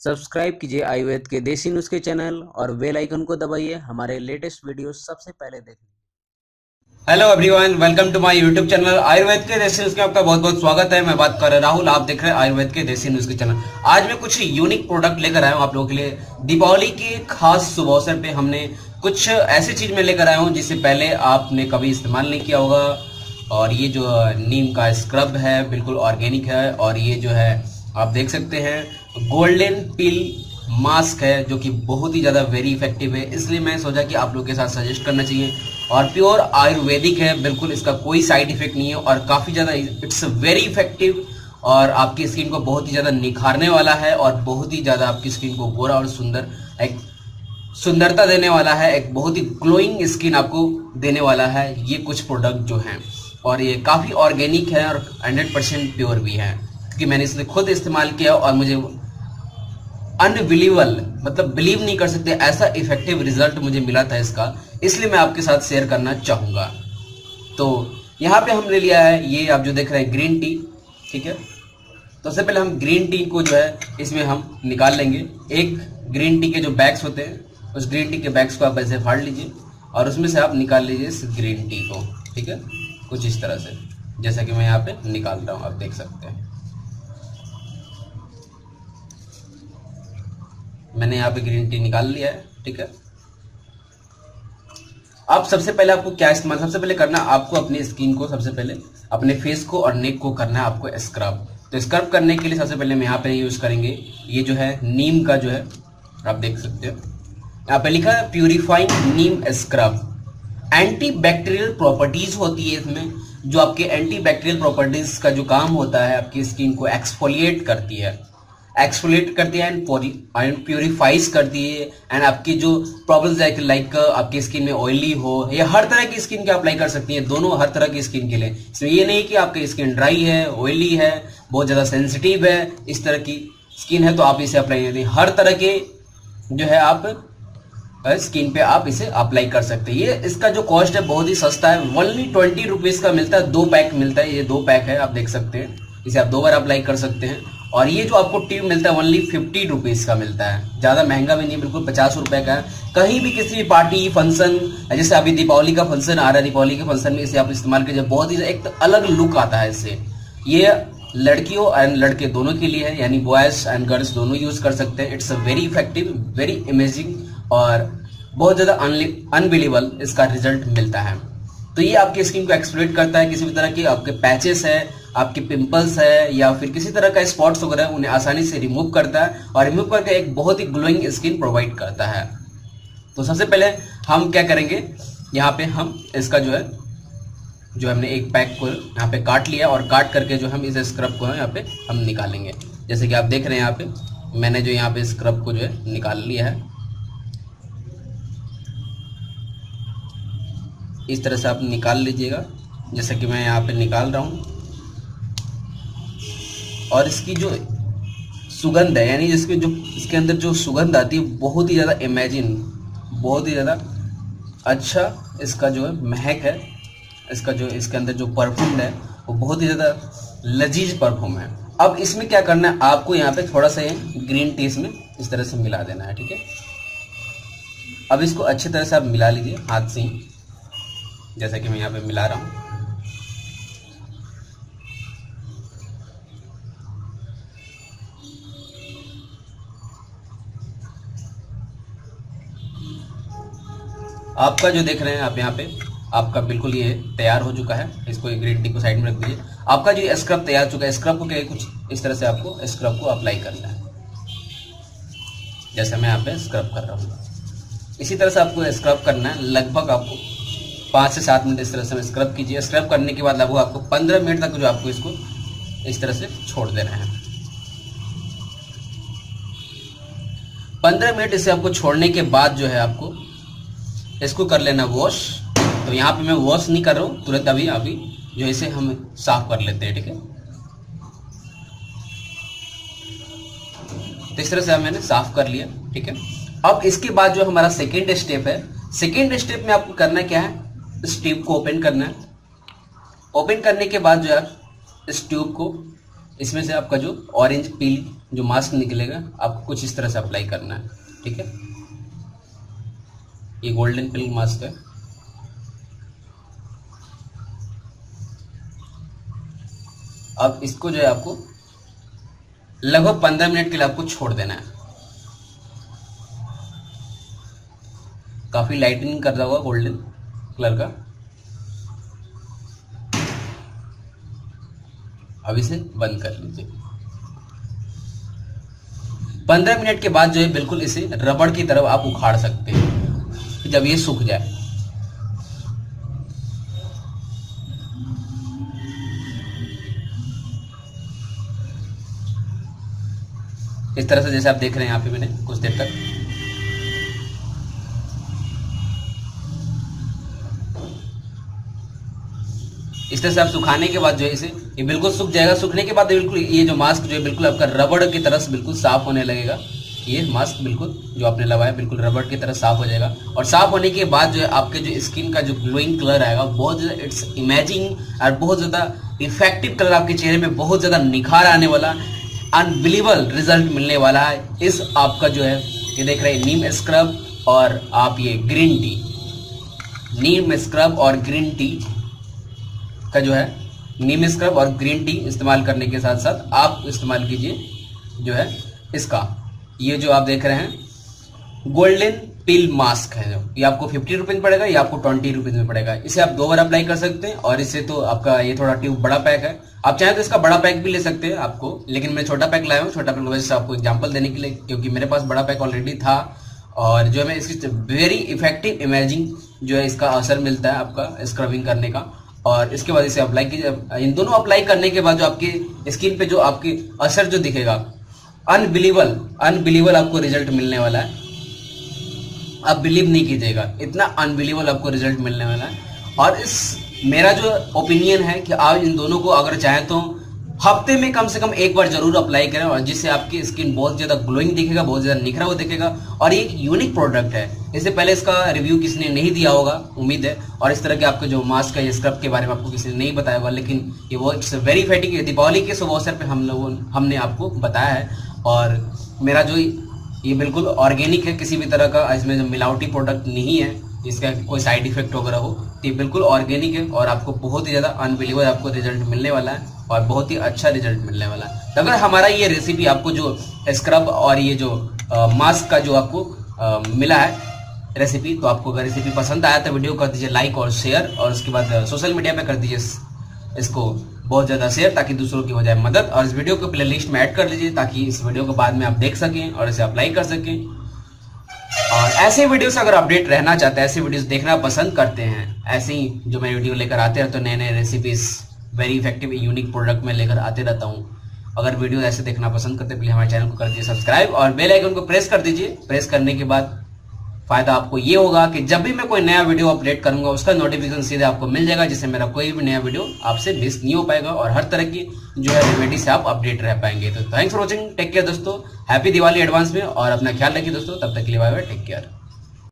Subscribe कीजिए आयुर्वेद के देसी नुस्खे चैनल और बेल आइकन को दबाइए। हमारे लेटेस्ट वीडियो सबसे पहले देखने hello everyone welcome to my YouTube channel Ayurveda के देसी में आपका बहुत बहुत स्वागत है। मैं बात कर रहा राहुल आप देख रहे हैं आयुर्वेद के देसी के चैनल। आज मैं कुछ यूनिक प्रोडक्ट लेकर आया हूँ आप लोगों के लिए। दीपावली के खास शुभ अवसर पे हमने कुछ ऐसी चीज़ में लेकर आया हूँ जिसे पहले आपने कभी इस्तेमाल नहीं किया होगा। और ये जो नीम का स्क्रब है, बिल्कुल ऑर्गेनिक है। और ये जो है, आप देख सकते हैं गोल्डन पिल मास्क है, जो कि बहुत ही ज़्यादा वेरी इफ़ेक्टिव है। इसलिए मैं सोचा कि आप लोग के साथ सजेस्ट करना चाहिए। और प्योर आयुर्वेदिक है, बिल्कुल इसका कोई साइड इफ़ेक्ट नहीं है और काफ़ी ज़्यादा इट्स वेरी इफ़ेक्टिव और आपकी स्किन को बहुत ही ज़्यादा निखारने वाला है और बहुत ही ज़्यादा आपकी स्किन को गोरा और सुंदर, एक सुंदरता देने वाला है, एक बहुत ही ग्लोइंग स्किन आपको देने वाला है। ये कुछ प्रोडक्ट जो हैं। और ये काफ़ी ऑर्गेनिक है और 100 परसेंट प्योर भी है। कि मैंने इसलिए खुद इस्तेमाल किया और मुझे अनबिलीवेबल मतलब बिलीव नहीं कर सकते, ऐसा इफ़ेक्टिव रिज़ल्ट मुझे मिला था इसका, इसलिए मैं आपके साथ शेयर करना चाहूँगा। तो यहाँ पे हमने लिया है, ये आप जो देख रहे हैं ग्रीन टी ठीक है? तो सबसे पहले हम ग्रीन टी को जो है, इसमें हम निकाल लेंगे। एक ग्रीन टी के जो बैग्स होते हैं, उस ग्रीन टी के बैग्स को आप ऐसे फाड़ लीजिए, और उसमें से आप निकाल लीजिए इस ग्रीन टी को, ठीक है? कुछ इस तरह से, जैसा कि मैं यहाँ पे निकाल रहा हूँ, आप देख सकते हैं। मैंने यहाँ पे ग्रीन टी निकाल लिया है, ठीक है? अब सबसे पहले आपको क्या इस्तेमाल, सबसे पहले करना आपको अपनी स्किन को सबसे पहले, अपने फेस को और नेक को करना है आपको स्क्रब तो स्क्रब करने के लिए सबसे पहले हम यहाँ पे यूज़ करेंगे, ये जो है नीम का जो है, आप देख सकते हो। यहाँ पे लिखा है purifying neem scrub antibacterial properties होती है इसमें, जो आपके एंटी बैक्टीरियल प्रॉपर्टीज़ का जो काम होता है, आपकी स्किन को एक्सफोलिएट करती है। एक्सफोलिएट करती है एंड प्योरीफाइज करती है एंड आपकी जो प्रॉब्लम्स लाइक लाइक आपकी स्किन में ऑयली हो, या हर तरह की स्किन के अप्लाई कर सकती है, दोनों हर तरह की स्किन के लिए। इसमें ये नहीं कि आपकी स्किन ड्राई है ऑयली है, बहुत ज़्यादा सेंसिटिव है, इस तरह की स्किन है तो आप इसे अप्लाई नहीं हर तरह के जो है आप स्किन पे आप इसे अप्लाई कर सकते हैं। ये इसका जो कॉस्ट है, बहुत ही सस्ता है। ओनली ट्वेंटी रुपीज़ का मिलता है, दो पैक मिलता है, ये दो पैक है, आप देख सकते हैं। इसे आप दो बार अप्लाई कर सकते हैं। और ये जो आपको ट्यूब मिलता है ओनली फिफ्टी रुपीज़ का मिलता है। ज़्यादा महँगा भी नहीं, बिल्कुल पचास रुपए का है। कहीं भी किसी भी पार्टी फ़ंक्शन जैसे अभी दीपावली का फ़ंक्शन आ रहा है, दीपावली के फ़ंक्शन में इसे आप इस्तेमाल कीजिए। बहुत ही एक अलग लुक आता है इससे। ये लड़कियों एंड लड़के दोनों के लिए है, यानी बॉयज़ एंड गर्ल्स दोनों यूज़ कर सकते हैं। It's a very effective very amazing और बहुत ज़्यादा अनबिलीबल इसका रिज़ल्ट मिलता है। तो ये आपकी स्किन को एक्सप्लोरेट करता है, किसी भी तरह के आपके पैचेस है, आपके पिंपल्स है, या फिर किसी तरह का स्पॉट्स वगैरह उन्हें आसानी से रिमूव करता है और रिमूव करके एक बहुत ही ग्लोइंग स्किन प्रोवाइड करता है। तो सबसे पहले हम क्या करेंगे? यहाँ पे हम इसका जो है, जो हमने एक पैक को यहाँ पे काट लिया और काट करके जो हम इस स्क्रब को यहाँ पे हम निकालेंगे। जैसे कि आप देख रहे हैं यहाँ पे, मैंने जो यहाँ पे स्क्रब को जो है निकाल लिया है। इस तरह से आप निकाल लीजिएगा, जैसा कि मैं यहाँ पे निकाल रहा हूँ। और इसकी जो सुगंध है, यानी जिसके जो, इसके अंदर जो सुगंध आती है, बहुत ही ज़्यादा इमेजिन बहुत ही ज़्यादा अच्छा इसका जो है महक है। इसका जो, इसके अंदर जो परफ्यूम है, वो बहुत ही ज़्यादा लजीज परफ्यूम है। अब इसमें क्या करना है, आपको यहाँ पे थोड़ा सा ग्रीन टी इसमें इस तरह से मिला देना है, ठीक है? अब इसको अच्छी तरह से आप मिला लीजिए हाथ से ही। जैसा कि मैं यहाँ पे मिला रहा हूँ। आपका जो देख रहे हैं आप यहाँ पे, आपका बिल्कुल ये तैयार हो चुका है। इसको एक ग्रीन टी को साइड में रख दीजिए। आपका जो स्क्रब तैयार चुका है स्क्रब को क्या कुछ इस तरह से आपको स्क्रब को अप्लाई करना है। जैसे मैं यहाँ पे स्क्रब कर रहा हूँ। इसी तरह से आपको स्क्रब करना है। लगभग आपको पाँच से सात मिनट इस तरह से स्क्रब कीजिए। स्क्रब करने के बाद लगभग आपको पंद्रह मिनट तक जो आपको इसको इस तरह से छोड़ देना है। पंद्रह मिनट इसे आपको छोड़ने के बाद जो है आपको इसको कर लेना वॉश तो यहाँ पे मैं वॉश नहीं कर रहा हूँ, तुरंत अभी अभी जो इसे हम साफ़ कर लेते हैं, ठीक है? तो इस तरह से मैंने साफ़ कर लिया, ठीक है? अब इसके बाद जो हमारा सेकेंड स्टेप है सेकेंड स्टेप में आपको करना क्या है? इस ट्यूब को ओपन करना है। ओपन करने के बाद जो है, इस ट्यूब को, इसमें से आपका जो ऑरेंज पील, जो मास्क निकलेगा, आपको कुछ इस तरह से अप्लाई करना है, ठीक है? ये गोल्डन पिल मास्क है। अब इसको जो है आपको लगभग पंद्रह मिनट के लिए आपको छोड़ देना है। काफ़ी लाइटनिंग कर रहा हुआ गोल्डन। का। अब इसे बंद कर लीजिए। पंद्रह मिनट के बाद जो है बिल्कुल इसे रबड़ की तरफ़ आप उखाड़ सकते हैं, जब ये सूख जाए। इस तरह से जैसे आप देख रहे हैं यहाँ पे मैंने कुछ देर तक। इस तरह से आप सुखाने के बाद जो है इसे, ये बिल्कुल सूख जाएगा। सूखने के बाद बिल्कुल, ये जो मास्क जो है बिल्कुल आपका रबड़ की तरह से बिल्कुल साफ़ होने लगेगा। ये मास्क बिल्कुल जो आपने लगाया, बिल्कुल रबड़ की तरह साफ़ हो जाएगा। और साफ़ होने के बाद जो है आपके जो स्किन का जो ग्लोइंग कलर आएगा, बहुत ज़्यादा इट्स इमेजिंग और बहुत ज़्यादा इफ़ेक्टिव कलर आपके चेहरे में बहुत ज़्यादा निखार आने वाला अनबिलीवल रिज़ल्ट मिलने वाला है। इस आपका जो है, ये देख रहे हैं, नीम स्क्रब और आप ये ग्रीन टी नीम स्क्रब और ग्रीन टी का जो है, नीम स्क्रब और ग्रीन टी इस्तेमाल करने के साथ साथ आप इस्तेमाल कीजिए जो है इसका। ये जो आप देख रहे हैं गोल्डन पिल मास्क है जो। ये आपको फिफ्टी रुपीज़ पड़ेगा, ये आपको ट्वेंटी रुपीज़ में पड़ेगा। इसे आप दो बार अप्लाई कर सकते हैं और इससे तो आपका ये थोड़ा ट्यूब बड़ा पैक है। आप चाहें तो इसका बड़ा पैक भी ले सकते हैं आपको, लेकिन मैं छोटा पैक लाया हूँ, छोटा पैक वजह से आपको एग्ज़ाम्पल देने के लिए, क्योंकि मेरे पास बड़ा पैक ऑलरेडी था और जो है इसकी वेरी इफ़ेक्टिव इमेजिंग जो है इसका असर मिलता है आपका स्क्रबिंग करने का। और इसके बाद इसे अप्लाई कीजिए। इन दोनों अप्लाई करने के बाद जो आपकी स्किन पे जो आपकी असर जो दिखेगा अनबिलीवल अनबिलीवल आपको रिज़ल्ट मिलने वाला है। आप बिलीव नहीं कीजिएगा, इतना अनबिलीवल आपको रिज़ल्ट मिलने वाला है। और इस, मेरा जो ओपिनियन है कि आप इन दोनों को अगर चाहें तो हफ़्ते में कम से कम एक बार ज़रूर अप्लाई करें और जिससे आपकी स्किन बहुत ज़्यादा ग्लोइंग दिखेगा, बहुत ज़्यादा निखरा हुआ दिखेगा और ये एक यूनिक प्रोडक्ट है। इससे पहले इसका रिव्यू किसी ने नहीं दिया होगा, उम्मीद है। और इस तरह के आपके जो मास्क है स्क्रब के बारे में आपको किसी ने नहीं बताया होगा, लेकिन ये वो इट्स वेरी फैटिंग दीपावली के शुभ अवसर पर हम लोगों, हमने आपको बताया है। और मेरा जो ये बिल्कुल ऑर्गेनिक है, किसी भी तरह का, इसमें जो मिलावटी प्रोडक्ट नहीं है। इसका कोई साइड इफ़ेक्ट वगैरह हो तो बिल्कुल ऑर्गेनिक है और आपको बहुत ही ज़्यादा अनबिलीवर आपको रिज़ल्ट मिलने वाला है और बहुत ही अच्छा रिज़ल्ट मिलने वाला है। तो अगर हमारा ये रेसिपी आपको जो स्क्रब और ये जो मास्क का जो आपको आ, मिला है रेसिपी तो आपको अगर रेसिपी पसंद आया तो वीडियो कर दीजिए लाइक और शेयर और उसके बाद सोशल मीडिया पे कर दीजिए इसको बहुत ज़्यादा शेयर ताकि दूसरों की हो जाए मदद और इस वीडियो को प्ले लिस्ट में ऐड कर लीजिए ताकि इस वीडियो को बाद में आप देख सकें और इसे अप्लाई कर सकें। ऐसे वीडियो से अगर अपडेट रहना चाहते हैं, ऐसे वीडियोस देखना पसंद करते हैं, ऐसे ही जो मैं वीडियो लेकर आते रहते तो नए नए recipes very effective unique product में लेकर आते रहता हूँ। अगर वीडियो ऐसे देखना पसंद करते हैं प्लीज़ हमारे चैनल को कर दीजिए सब्सक्राइब और बेल आइकन को प्रेस कर दीजिए। प्रेस करने के बाद फ़ायदा आपको ये होगा कि जब भी मैं कोई नया वीडियो अपडेट करूँगा, उसका नोटिफिकेशन सीधे आपको मिल जाएगा, जिससे मेरा कोई भी नया वीडियो आपसे मिस नहीं हो पाएगा और हर तरह की जो है रेमेडी से आप अपडेट रह पाएँगे। तो thanks for watching take care दोस्तों. हैप्पी दिवाली एडवांस में और अपना ख्याल रखिए, दोस्तों. तब तक के लिए बाय बाय टेक केयर